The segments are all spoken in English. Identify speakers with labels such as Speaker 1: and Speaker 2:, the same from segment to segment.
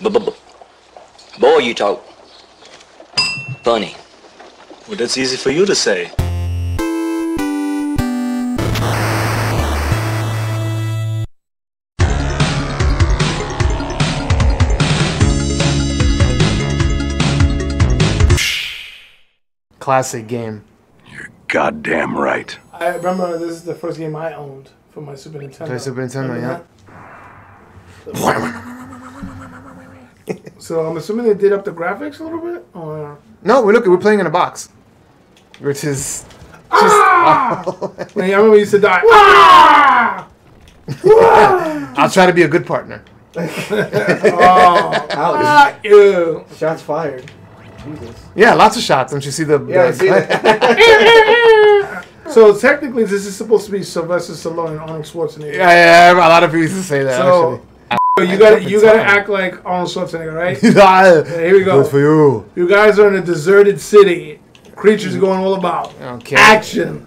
Speaker 1: Boy, you talk funny.
Speaker 2: Well, that's easy for you to say.
Speaker 3: Classic game.
Speaker 4: You're goddamn right.
Speaker 5: I remember this is the first game I owned for my Super Nintendo.
Speaker 3: For Super Nintendo,
Speaker 5: Remember that? So I'm assuming they did up the graphics a little bit, or
Speaker 3: No, we look. We're playing in a box, which is
Speaker 5: Man, I remember we used to die. Ah!
Speaker 3: I'll try to be a good partner.
Speaker 5: Oh,
Speaker 6: Ouch.
Speaker 5: ah, ew.
Speaker 6: Shots fired. Jesus.
Speaker 3: Yeah, lots of shots. Don't you see the?
Speaker 6: Yeah, I
Speaker 3: the-
Speaker 6: see that.
Speaker 5: So technically, this is supposed to be Sylvester Stallone and Arnold Schwarzenegger.
Speaker 3: Yeah, yeah, a lot of people used to say that.
Speaker 5: So you gotta you gotta act like Arnold Schwarzenegger, right?
Speaker 3: actually.
Speaker 5: Here we go.
Speaker 3: Good for you.
Speaker 5: You guys are in a deserted city. Creatures mm. going all about.
Speaker 3: Okay.
Speaker 5: Action.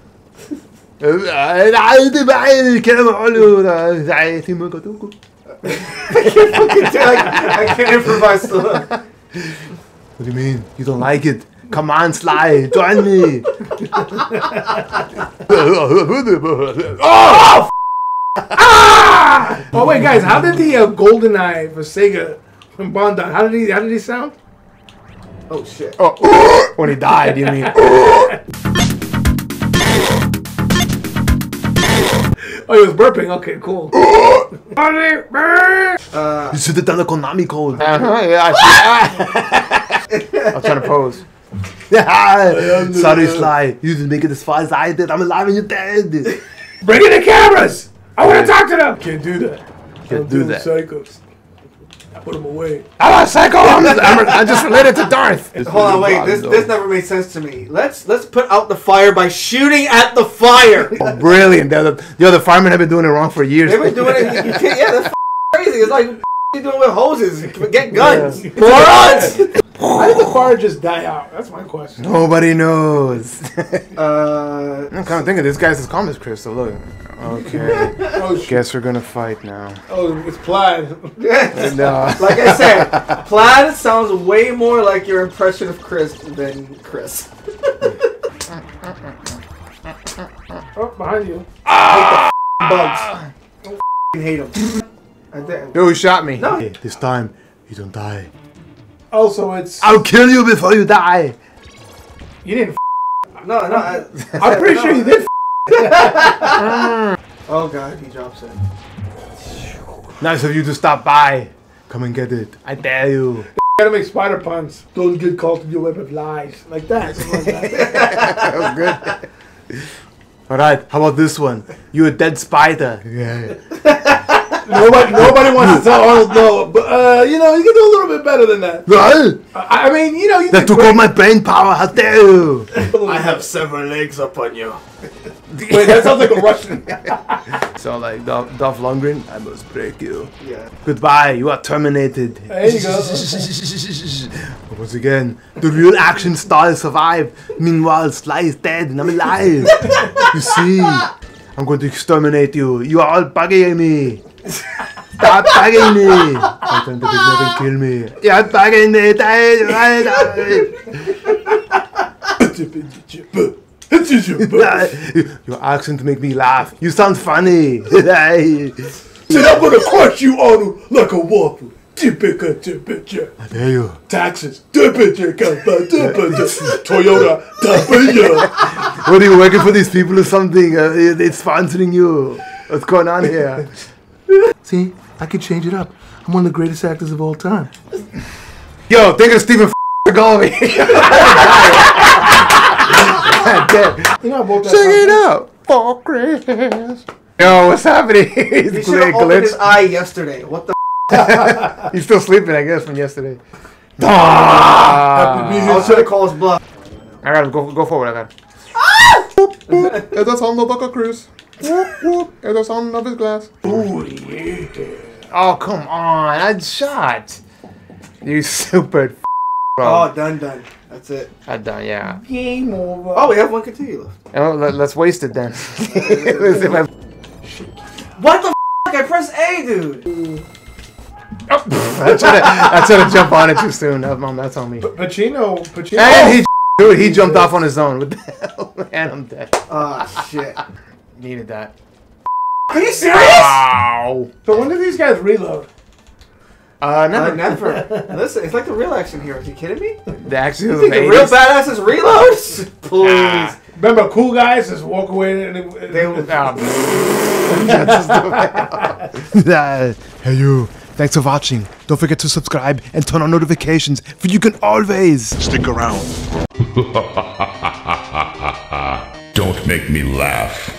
Speaker 6: I can't improvise still.
Speaker 3: What do you mean? You don't like it? Come on, Sly, join me. oh!
Speaker 5: Oh ah! wait, guys, how did the uh, Golden Eye for Sega from Bondi? How did he? How did he sound?
Speaker 6: Oh shit.
Speaker 3: Oh, when he died, you mean?
Speaker 5: Oh, he was burping. Okay, cool.
Speaker 6: Uh,
Speaker 3: You should have done the Konami code. Uh-huh, yeah, I see. I'm trying to pose. Sorry, Sly. You didn't make it as far as I did. I'm alive and you're dead.
Speaker 5: Bring in the cameras. I want to talk to them. Can't do that.
Speaker 3: Can't do that.
Speaker 5: Psychos. I put them away.
Speaker 3: I'm a psycho. I'm, I'm, I'm just related to Darth.
Speaker 6: hold on, wait. This this never made sense to me. Let's let's put out the fire by shooting at the fire.
Speaker 3: Oh, brilliant. The other, the other firemen have been doing it wrong for years.
Speaker 6: They've been doing it. You can't, yeah, that's crazy. It's like you doing with hoses. Get guns.
Speaker 3: Yeah.
Speaker 6: Morons.
Speaker 5: How did the fire just die out? That's my question.
Speaker 3: Nobody knows.
Speaker 6: Uh,
Speaker 3: I'm kind of thinking this guy's as calm as Chris. So look. Okay.
Speaker 5: Oh shit.
Speaker 3: Guess we're gonna fight now.
Speaker 5: Oh, it's plaid.
Speaker 3: And, uh,
Speaker 6: like I said, plaid sounds way more like your impression of Chris than Chris.
Speaker 5: Oh, behind you.
Speaker 6: Bugs. I hate him. I think-
Speaker 3: Yo, who shot me?
Speaker 6: No.
Speaker 3: Hey, this time, you don't die.
Speaker 5: Also, it's
Speaker 3: I'll kill you before you die.
Speaker 5: you didn't.
Speaker 6: No, no. I,
Speaker 5: I'm pretty sure you did.
Speaker 6: oh god, he drops it.
Speaker 3: Nice of you to stop by. Come and get it. I dare you.
Speaker 5: Gotta make spider puns. Don't get caught in your web of lies. Like that. like that.
Speaker 3: That was good. All right, how about this one? You a dead spider. Yeah.
Speaker 5: Nobody, nobody wants to tell Arnold no, but uh, you know you can do a little bit better than that.
Speaker 3: Well,
Speaker 5: I, I mean, you know, you
Speaker 3: that took
Speaker 5: great.
Speaker 3: all my brain power. How dare you?
Speaker 6: I have several legs upon you.
Speaker 5: Wait, that sounds like a Russian.
Speaker 3: So like Dolph, Dolph Lundgren, I must break you.
Speaker 6: Yeah.
Speaker 3: Goodbye. You are terminated.
Speaker 5: There you go.
Speaker 3: Once again, the real action star survived. Meanwhile, Sly is dead and I'm alive. you see, I'm going to exterminate you. You are all bugging me. Stop bugging me. I'm trying to never kill me. You're bugging me. Die, die, die. Your accent make me laugh. You sound funny. I
Speaker 5: Said I'm gonna crush you, Arnold, like a waffle. Typical temperature.
Speaker 3: dare you.
Speaker 5: Taxes. Temperature. Temperature. Toyota. Temperature.
Speaker 3: What are you working for these people or something? Uh, they sponsoring you. What's going on here?
Speaker 5: See, I could change it up. I'm one of the greatest actors of all time.
Speaker 3: Yo, think of Stephen Golby.
Speaker 5: You know, I bought that.
Speaker 3: Check it
Speaker 5: song.
Speaker 3: out for Chris. Yo, what's happening? He's
Speaker 6: He should have opened his eye yesterday. What the?
Speaker 3: He's still sleeping, I guess, from yesterday.
Speaker 5: Happy
Speaker 3: Ah,
Speaker 6: I
Speaker 5: Year,
Speaker 6: was trying to call his bluff.
Speaker 3: I gotta go, go forward. I gotta. Es the sound of Dr. Chris. Whoop, whoop. Es the sound of his glass.
Speaker 5: Oh.
Speaker 3: Oh, come on. I shot. You super bro.
Speaker 6: Oh, done, done. That's it.
Speaker 3: I done, yeah.
Speaker 5: Game over.
Speaker 6: Oh, we have one continue left.
Speaker 3: Oh, let, us waste it then. Let's see I-
Speaker 6: What the? F- I pressed A, dude.
Speaker 3: Oh, I tried to, I tried to jump on it too soon. That, mom, that's on me.
Speaker 5: Pacino, Pacino.
Speaker 3: And he, dude, he jumped off on his own. What the hell? Man, I'm dead.
Speaker 6: Oh shit.
Speaker 3: Needed that.
Speaker 6: Are you serious?
Speaker 3: Wow.
Speaker 5: So when do these guys reload?
Speaker 3: Uh,
Speaker 6: Uh,
Speaker 3: never.
Speaker 6: never. Listen, it's like the real action heroes. Are you kidding me?
Speaker 3: The action
Speaker 6: You
Speaker 3: of
Speaker 6: think
Speaker 3: the
Speaker 6: the real
Speaker 3: 80s.
Speaker 6: badasses reloads? Please.
Speaker 3: Ah.
Speaker 5: Remember, cool guys just walk away and they,
Speaker 6: They will-
Speaker 3: Uh, hey you. Thanks for watching. Don't forget to subscribe and turn on notifications for you can always
Speaker 4: Stick around.
Speaker 7: Don't make me laugh.